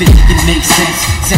it, it makes sense.